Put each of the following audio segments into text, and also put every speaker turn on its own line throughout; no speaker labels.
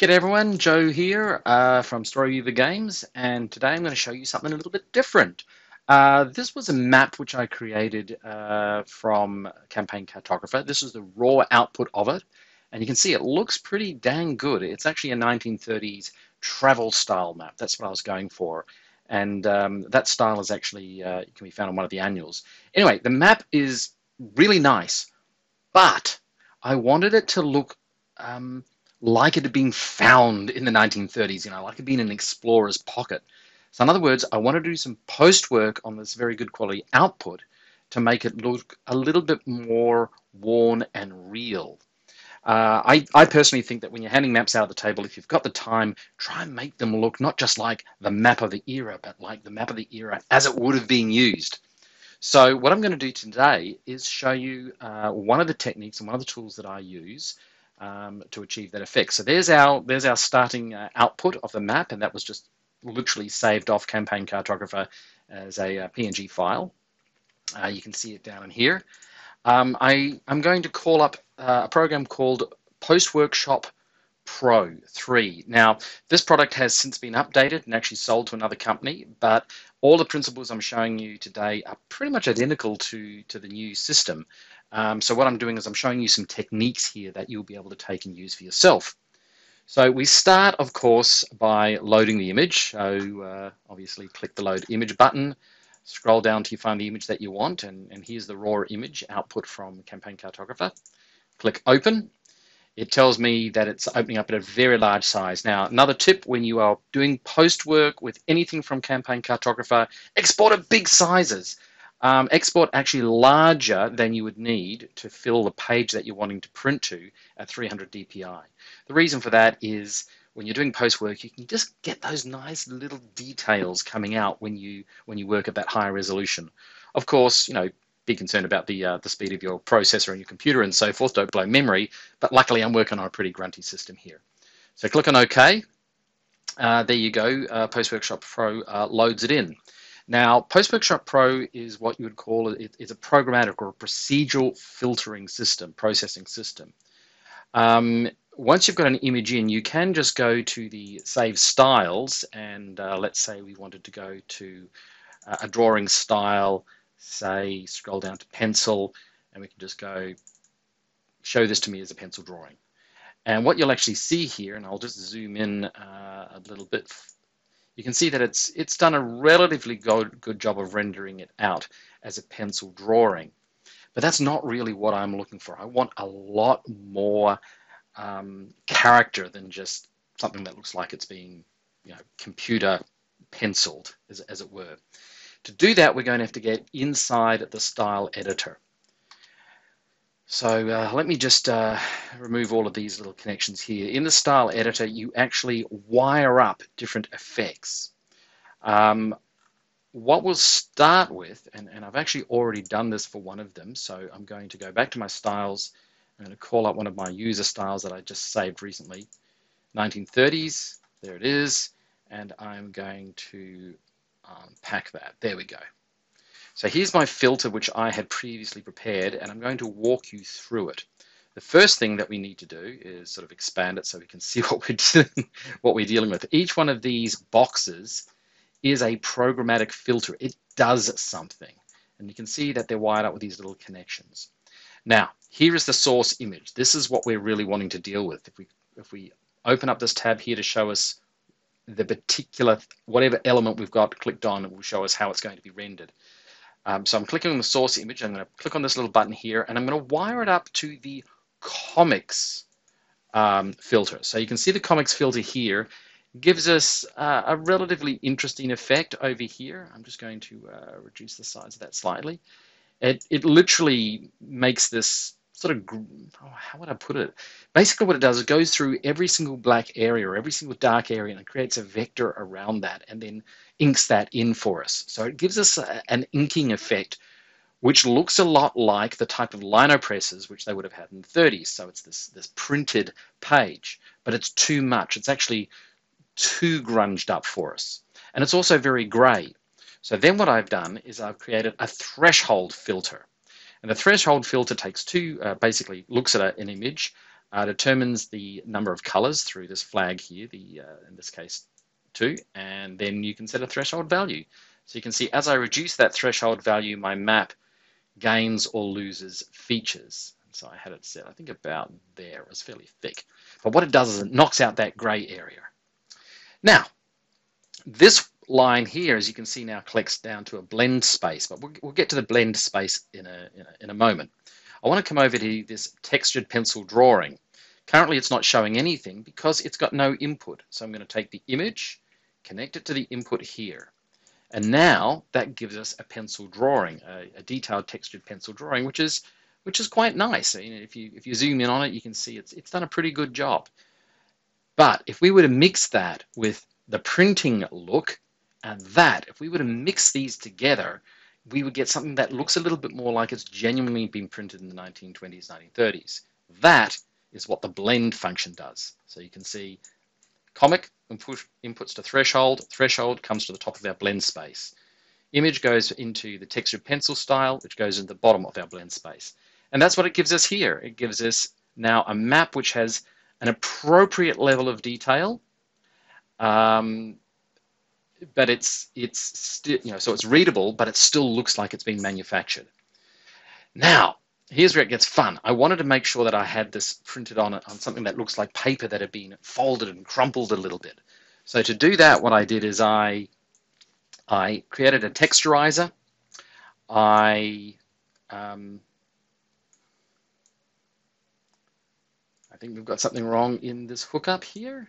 G'day everyone, Joe here uh, from Storyweaver Games, and today I'm going to show you something a little bit different. Uh, this was a map which I created uh, from Campaign Cartographer. This is the raw output of it, and you can see it looks pretty dang good. It's actually a 1930s travel style map. That's what I was going for, and um, that style is actually uh, can be found on one of the annuals. Anyway, the map is really nice, but I wanted it to look um, like it had been found in the 1930s, you know, like it had been in an explorer's pocket. So in other words, I want to do some post work on this very good quality output to make it look a little bit more worn and real. Uh, I, I, personally think that when you're handing maps out of the table, if you've got the time, try and make them look not just like the map of the era, but like the map of the era as it would have been used. So what I'm going to do today is show you uh, one of the techniques and one of the tools that I use um, to achieve that effect. So there's our there's our starting uh, output of the map, and that was just literally saved off Campaign Cartographer as a, uh, PNG file. Uh, you can see it down in here. Um, I, I'm going to call up uh, a program called Post Workshop Pro 3. Now, this product has since been updated and actually sold to another company, but all the principles I'm showing you today are pretty much identical to, to the new system. Um, so what I'm doing is I'm showing you some techniques here that you'll be able to take and use for yourself. So we start, of course, by loading the image. So uh, obviously click the load image button, scroll down till you find the image that you want, and, and here's the raw image output from Campaign Cartographer. Click open. It tells me that it's opening up at a very large size. Now, another tip when you are doing post work with anything from Campaign Cartographer, export at big sizes. Um, export actually larger than you would need to fill the page that you're wanting to print to at 300 dpi. The reason for that is when you're doing post work, you can just get those nice little details coming out when you when you work at that higher resolution. Of course, you know, be concerned about the uh, the speed of your processor and your computer and so forth. Don't blow memory. But luckily, I'm working on a pretty grunty system here. So click on OK. Uh, there you go. Uh, Post Workshop Pro uh, loads it in. Now, PostWorkshop Pro is what you would call it, it's a programmatic or a procedural filtering system, processing system. Um, once you've got an image in, you can just go to the Save Styles, and uh, let's say we wanted to go to uh, a drawing style, say, scroll down to pencil, and we can just go, show this to me as a pencil drawing. And what you'll actually see here, and I'll just zoom in uh, a little bit you can see that it's it's done a relatively good, good job of rendering it out as a pencil drawing. But that's not really what I'm looking for. I want a lot more um, character than just something that looks like it's being you know, computer penciled, as, as it were. To do that, we're going to have to get inside the style editor. So uh, let me just uh, remove all of these little connections here. In the style editor, you actually wire up different effects. Um, what we'll start with, and, and I've actually already done this for one of them, so I'm going to go back to my styles. I'm going to call up one of my user styles that I just saved recently. 1930s, there it is, and I'm going to um, pack that. There we go. So here's my filter which I had previously prepared and I'm going to walk you through it. The first thing that we need to do is sort of expand it so we can see what we're doing, what we're dealing with. Each one of these boxes is a programmatic filter. It does something. And you can see that they're wired up with these little connections. Now, here is the source image. This is what we're really wanting to deal with. If we if we open up this tab here to show us the particular whatever element we've got clicked on, it will show us how it's going to be rendered. Um, so I'm clicking on the source image. I'm going to click on this little button here, and I'm going to wire it up to the comics um, filter. So you can see the comics filter here gives us uh, a relatively interesting effect over here. I'm just going to uh, reduce the size of that slightly. It, it literally makes this sort of, oh, how would I put it? Basically what it does is it goes through every single black area or every single dark area and it creates a vector around that and then inks that in for us. So it gives us a, an inking effect which looks a lot like the type of lino presses which they would have had in the 30s. So it's this, this printed page, but it's too much. It's actually too grunged up for us. And it's also very grey. So then what I've done is I've created a threshold filter. And the threshold filter takes two, uh, basically looks at an image, uh, determines the number of colors through this flag here, the uh, in this case two, and then you can set a threshold value. So you can see as I reduce that threshold value, my map gains or loses features. So I had it set, I think about there, it was fairly thick. But what it does is it knocks out that gray area. Now, this line here, as you can see now, collects down to a blend space, but we'll, we'll get to the blend space in a, in a, in a moment. I want to come over to this textured pencil drawing. Currently it's not showing anything because it's got no input. So I'm going to take the image, connect it to the input here. And now that gives us a pencil drawing, a, a detailed textured pencil drawing, which is which is quite nice. You know, if you if you zoom in on it, you can see it's it's done a pretty good job. But if we were to mix that with the printing look and that, if we were to mix these together, we would get something that looks a little bit more like it's genuinely been printed in the 1920s, 1930s. That is what the blend function does. So you can see comic input, inputs to threshold, threshold comes to the top of our blend space. Image goes into the textured pencil style, which goes in the bottom of our blend space. And that's what it gives us here. It gives us now a map which has an appropriate level of detail, um, but it's it's still you know so it's readable, but it still looks like it's been manufactured. Now here's where it gets fun. I wanted to make sure that I had this printed on on something that looks like paper that had been folded and crumpled a little bit. So to do that, what I did is I I created a texturizer. I um, I think we've got something wrong in this hookup here.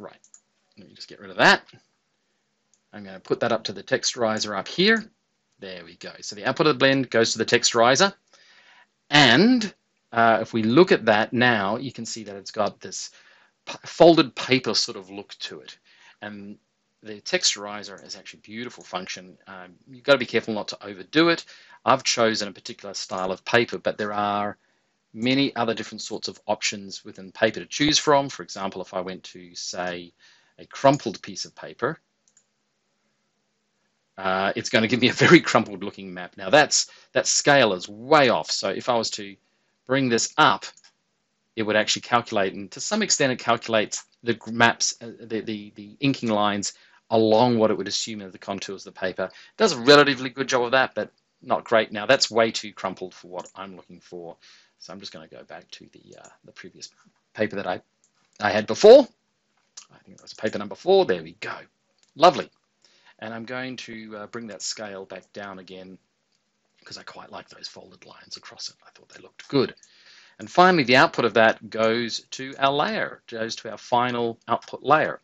Right. Let me just get rid of that. I'm going to put that up to the texturizer up here. There we go. So the output of the blend goes to the texturizer. And uh, if we look at that now, you can see that it's got this folded paper sort of look to it. And the texturizer is actually a beautiful function. Um, you've got to be careful not to overdo it. I've chosen a particular style of paper, but there are many other different sorts of options within paper to choose from. For example, if I went to, say, a crumpled piece of paper, uh, it's going to give me a very crumpled looking map. Now that's that scale is way off. So if I was to bring this up, it would actually calculate, and to some extent it calculates the maps, uh, the, the, the inking lines along what it would assume are the contours of the paper. It does a relatively good job of that, but not great. Now that's way too crumpled for what I'm looking for. So I'm just going to go back to the, uh, the previous paper that I, I had before. I think that was paper number four. There we go. Lovely. And I'm going to uh, bring that scale back down again because I quite like those folded lines across it. I thought they looked good. And finally, the output of that goes to our layer, goes to our final output layer.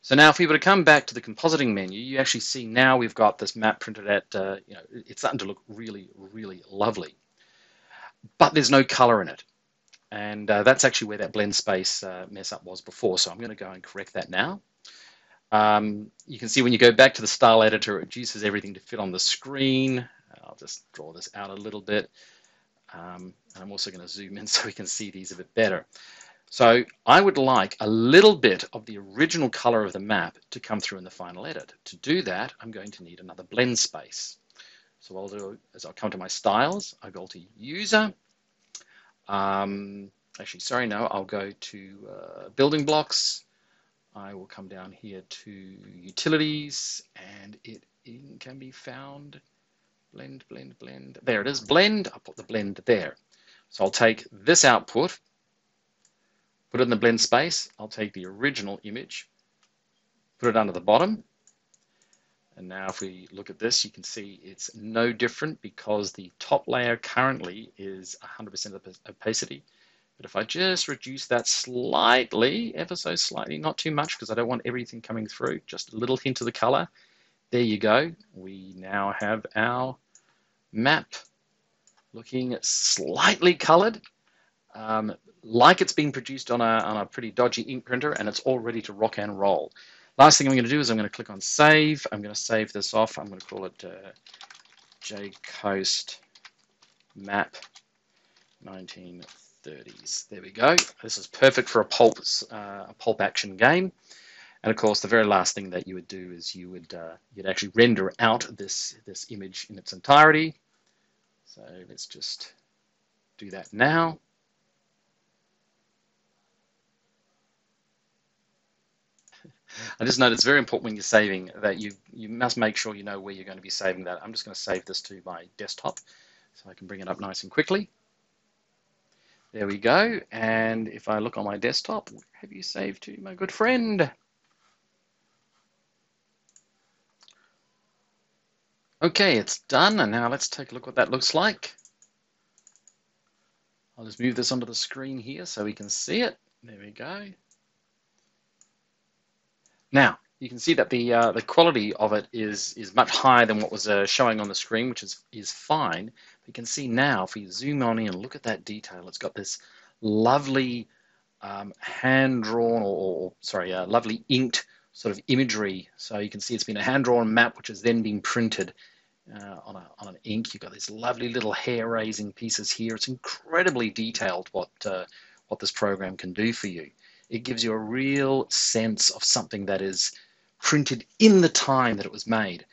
So now if we were to come back to the compositing menu, you actually see now we've got this map printed at, uh, you know, it's starting to look really, really lovely but there's no color in it. And uh, that's actually where that blend space uh, mess up was before. So I'm going to go and correct that now. Um, you can see when you go back to the style editor, it reduces everything to fit on the screen. I'll just draw this out a little bit. Um, I'm also going to zoom in so we can see these a bit better. So I would like a little bit of the original color of the map to come through in the final edit. To do that, I'm going to need another blend space. So I'll do is I'll come to my styles, I go to user. Um, actually, sorry, no, I'll go to uh, building blocks. I will come down here to utilities and it can be found. Blend, blend, blend. There it is, blend. I'll put the blend there. So I'll take this output, put it in the blend space. I'll take the original image, put it under the bottom, and now if we look at this, you can see it's no different because the top layer currently is 100% opacity. But if I just reduce that slightly, ever so slightly, not too much because I don't want everything coming through, just a little hint of the color, there you go. We now have our map looking slightly colored, um, like it's been produced on a, on a pretty dodgy ink printer and it's all ready to rock and roll. Last thing I'm going to do is I'm going to click on save. I'm going to save this off. I'm going to call it uh, J-Coast Map 1930s. There we go. This is perfect for a pulp, uh, a pulp action game. And of course, the very last thing that you would do is you would uh, you'd actually render out this this image in its entirety. So let's just do that now. I just note it's very important when you're saving that you, you must make sure you know where you're going to be saving that. I'm just going to save this to my desktop so I can bring it up nice and quickly. There we go. And if I look on my desktop, have you saved to my good friend? Okay, it's done. And now let's take a look what that looks like. I'll just move this onto the screen here so we can see it. There we go. Now, you can see that the uh, the quality of it is is much higher than what was uh, showing on the screen, which is is fine. But you can see now, if we zoom on in and look at that detail, it's got this lovely um, hand-drawn or, or, sorry, uh, lovely inked sort of imagery. So you can see it's been a hand-drawn map, which has then been printed uh, on, a, on an ink. You've got these lovely little hair-raising pieces here. It's incredibly detailed what uh, what this program can do for you it gives you a real sense of something that is printed in the time that it was made.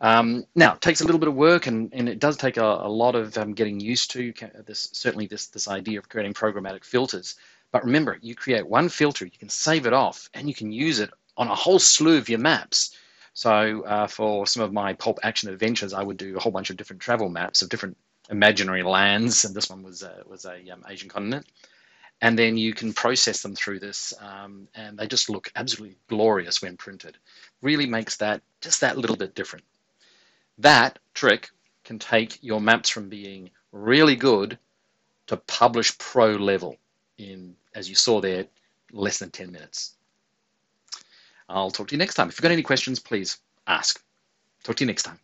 Um, now, it takes a little bit of work, and, and it does take a, a lot of um, getting used to this. Certainly, this this idea of creating programmatic filters. But remember, you create one filter, you can save it off, and you can use it on a whole slew of your maps. So, uh, for some of my pulp action adventures, I would do a whole bunch of different travel maps of different imaginary lands, and this one was a, was a um, Asian continent and then you can process them through this um, and they just look absolutely glorious when printed. Really makes that just that little bit different. That trick can take your maps from being really good to publish pro level in as you saw there less than 10 minutes. I'll talk to you next time. If you've got any questions please ask. Talk to you next time